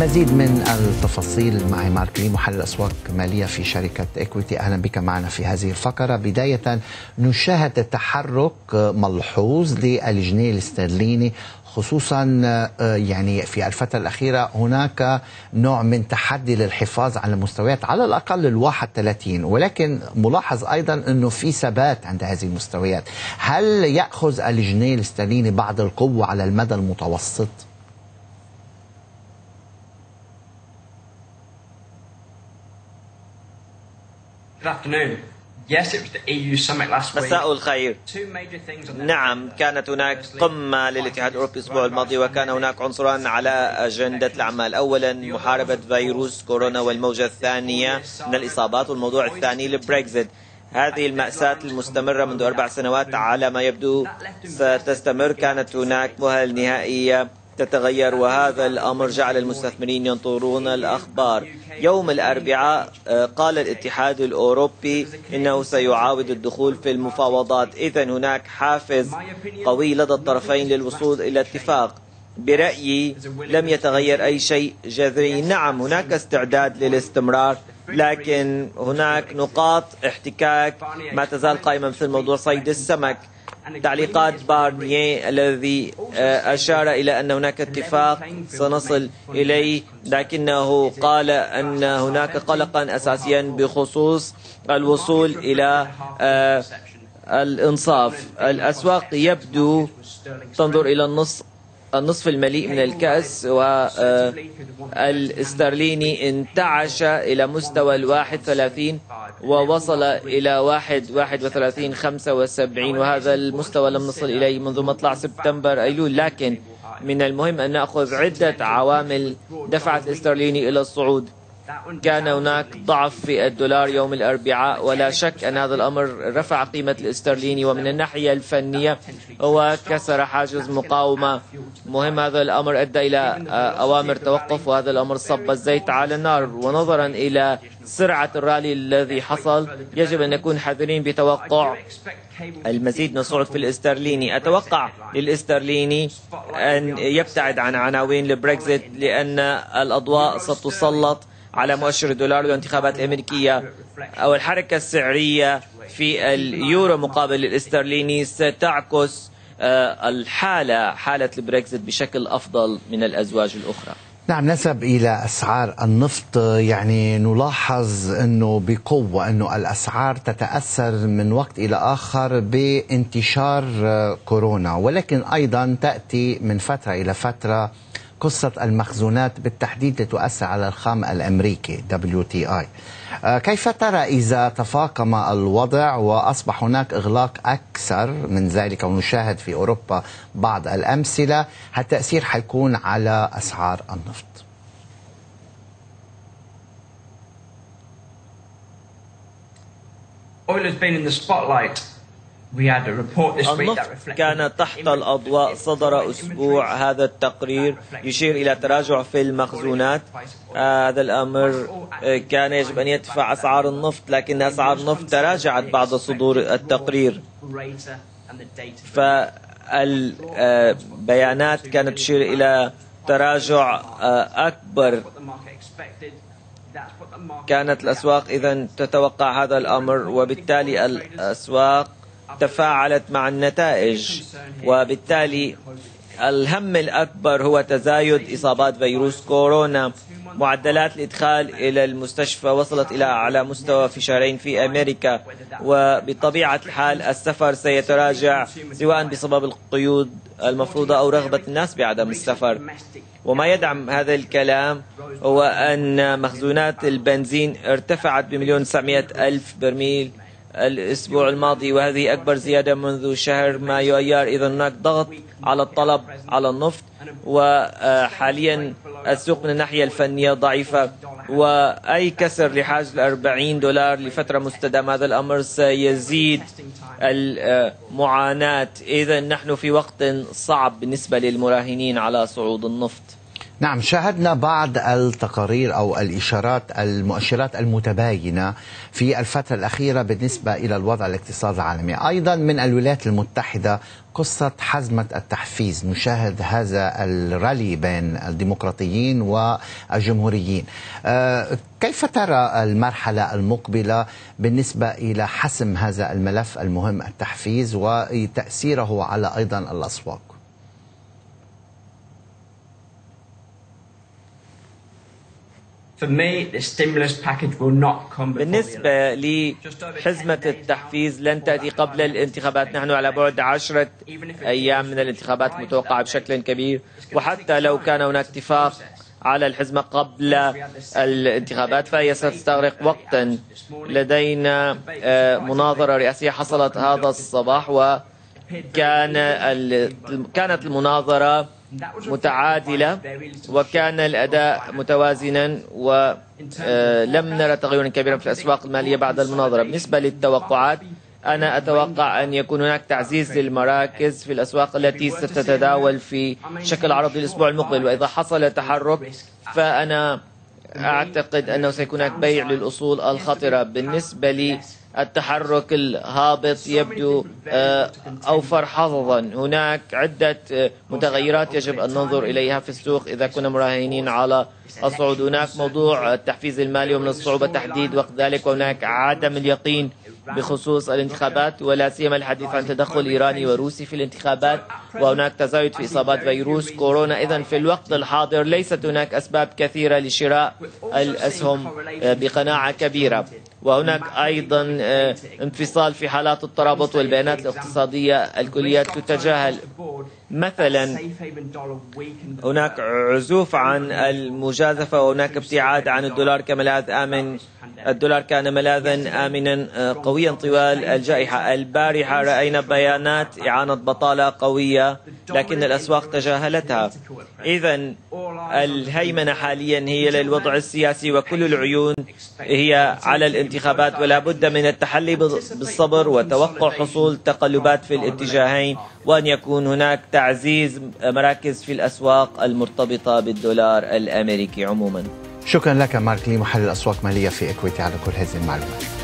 مزيد من التفاصيل. معي مارك محلل أسواق مالية في شركة اكويتي أهلا بك معنا في هذه الفقرة. بداية نشاهد تحرك ملحوظ للجنيه الاسترليني خصوصا يعني في الفترة الأخيرة هناك نوع من تحدي للحفاظ على المستويات على الأقل ال 31 ولكن ملاحظ أيضا أنه في ثبات عند هذه المستويات. هل يأخذ الجنيه الاسترليني بعض القوة على المدى المتوسط؟ Good afternoon. Yes, it was the EU summit last week. مساء الخير. نعم كانت هناك قمة للاتحاد الأوروبي الأسبوع الماضي وكان هناك عنصران على أجندة الأعمال أولا محاربة فيروس كورونا والموجة الثانية من الإصابات والموضوع الثاني البريكزيت هذه المأساة المستمرة منذ أربع سنوات على ما يبدو ستستمر. كانت هناك مهل نهائية. تتغير وهذا الأمر جعل المستثمرين ينظرون الأخبار. يوم الأربعاء آه، قال الاتحاد الأوروبي إنه سيعاود الدخول في المفاوضات. إذا هناك حافز قوي لدى الطرفين للوصول إلى اتفاق. برأيي لم يتغير أي شيء جذري. نعم هناك استعداد للاستمرار لكن هناك نقاط احتكاك ما تزال قائمة مثل موضوع صيد السمك. تعليقات بارنيه الذي آه، أشار إلى أن هناك اتفاق سنصل إليه لكنه قال أن هناك قلقا أساسيا بخصوص الوصول إلى آه، الإنصاف. الأسواق يبدو تنظر إلى النص النصف المليء من الكأس والاسترليني انتعش إلى مستوى الواحد ثلاثين ووصل إلى واحد واحد وثلاثين خمسة وسبعين وهذا المستوى لم نصل إليه منذ مطلع سبتمبر أيلول. لكن من المهم أن نأخذ عدة عوامل دفعت الاسترليني إلى الصعود. كان هناك ضعف في الدولار يوم الأربعاء ولا شك أن هذا الأمر رفع قيمة الاسترليني ومن الناحية الفنية هو كسر حاجز مقاومة. مهم هذا الأمر أدى إلى آه، أوامر توقف وهذا الأمر صب الزيت على النار. ونظرا إلى سرعة الرالي الذي حصل يجب أن نكون حذرين بتوقع المزيد من الصعود في الاسترليني. أتوقع للاسترليني أن يبتعد عن عناوين البريكزيت لأن الأضواء ستسلط على مؤشر الدولار والانتخابات الأمريكية أو الحركة السعرية في اليورو مقابل الاسترليني ستعكس آه، الحالة حالة البريكزيت بشكل أفضل من الأزواج الأخرى. نعم نسب إلى أسعار النفط. يعني نلاحظ أنه بقوة أنه الأسعار تتأثر من وقت إلى آخر بانتشار كورونا ولكن أيضا تأتي من فترة إلى فترة قصة المخزونات بالتحديد لتؤثر على الخام الأمريكي WTI آه، كيف ترى إذا تفاقم الوضع وأصبح هناك إغلاق أكثر من ذلك ونشاهد في أوروبا بعض الأمثلة التأثير حيكون على أسعار النفط Oil has been in the spotlight. النفط كان تحت الأضواء صدر أسبوع هذا التقرير يشير إلى تراجع في المخزونات. هذا الأمر آه، كان يجب أن يدفع أسعار النفط لكن أسعار النفط تراجعت بعد صدور التقرير. فالبيانات كانت تشير إلى تراجع آه، أكبر. كانت الأسواق إذا تتوقع هذا الأمر وبالتالي الأسواق تفاعلت مع النتائج وبالتالي الهم الأكبر هو تزايد إصابات فيروس كورونا معدلات الإدخال إلى المستشفى وصلت إلى أعلى مستوى في شهرين في أمريكا وبطبيعة الحال السفر سيتراجع سواء بسبب القيود المفروضة أو رغبة الناس بعدم السفر. وما يدعم هذا الكلام هو أن مخزونات البنزين ارتفعت بمليون سبعمائة ألف برميل الأسبوع الماضي وهذه أكبر زيادة منذ شهر مايو أيار إذا هناك ضغط على الطلب على النفط وحاليا السوق من الناحية الفنية ضعيفة. وأي كسر لحاجز الأربعين دولار لفترة مستدامة هذا الأمر سيزيد المعاناة. إذا نحن في وقت صعب بالنسبة للمراهنين على صعود النفط. نعم شاهدنا بعض التقارير أو الإشارات المؤشرات المتباينة في الفترة الأخيرة بالنسبة إلى الوضع الاقتصادي العالمي، أيضا من الولايات المتحدة قصة حزمة التحفيز، نشاهد هذا الرالي بين الديمقراطيين والجمهوريين. آه، كيف ترى المرحلة المقبلة بالنسبة إلى حسم هذا الملف المهم التحفيز وتأثيره على أيضا الأسواق؟ بالنسبة لي حزمة التحفيز لن تأتي قبل الانتخابات. نحن على بعد عشرة أيام من الانتخابات متوقعة بشكل كبير. وحتى لو كان هناك اتفاق على الحزمة قبل الانتخابات فهي ستستغرق وقتا. لدينا آه، مناظرة رئاسية حصلت هذا الصباح وكان كانت المناظرة متعادلة وكان الأداء متوازنا ولم آه، نرى تغيرا كبيرا في الأسواق المالية بعد المناظرة. بالنسبة للتوقعات أنا أتوقع أن يكون هناك تعزيز للمراكز في الأسواق التي ستتداول في شكل عرضي الأسبوع المقبل. وإذا حصل تحرك فأنا أعتقد أنه سيكون هناك بيع للأصول الخطرة بالنسبة لي التحرك الهابط يبدو آه، أوفر حظا هناك عدة آه، متغيرات يجب أن ننظر إليها في السوق. إذا كنا مراهنين على الصعود هناك موضوع التحفيز المالي ومن الصعوبة تحديد وقت ذلك وهناك عدم اليقين بخصوص الانتخابات ولا سيما الحديث عن تدخل ايراني وروسي في الانتخابات. وهناك تزايد في إصابات فيروس كورونا. اذا في الوقت الحاضر ليست هناك أسباب كثيرة لشراء الأسهم بقناعة كبيرة. وهناك أيضا آه، انفصال في حالات الترابط والبيانات الاقتصادية الكلية تتجاهل. مثلا هناك عزوف عن المجازفة وهناك ابتعاد عن الدولار كملاذ آمن. الدولار كان ملاذا آمنا آه، قويا طوال الجائحة البارحة. رأينا بيانات إعانة بطالة قوية لكن الأسواق تجاهلتها. إذا الهيمنة حاليا هي للوضع السياسي وكل العيون هي على الانتخابات ولا بد من التحلي بالصبر وتوقع حصول تقلبات في الاتجاهين. وأن يكون هناك تعزيز مراكز في الأسواق المرتبطة بالدولار الأمريكي عموما. شكرا لك مارك لي محلل أسواق مالية في إكويتي على كل هذه المعلومات.